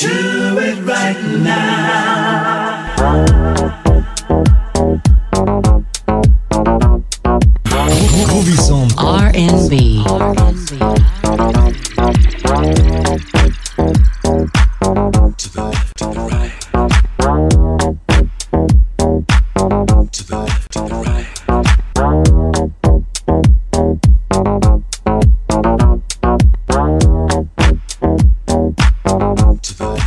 do it right now. festival.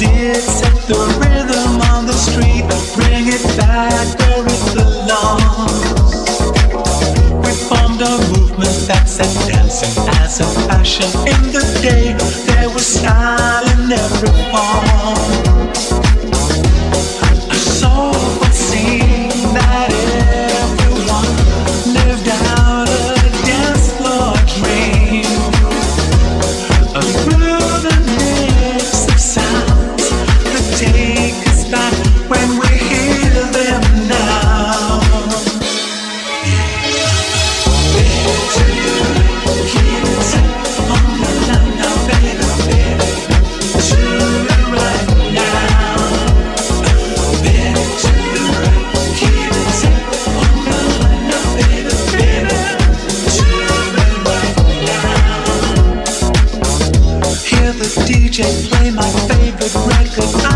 dance the rhythm on the street. Bring it back where it belongs. We formed a movement that set dancing as a fashion.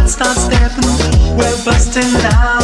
start stepping, we're busting out.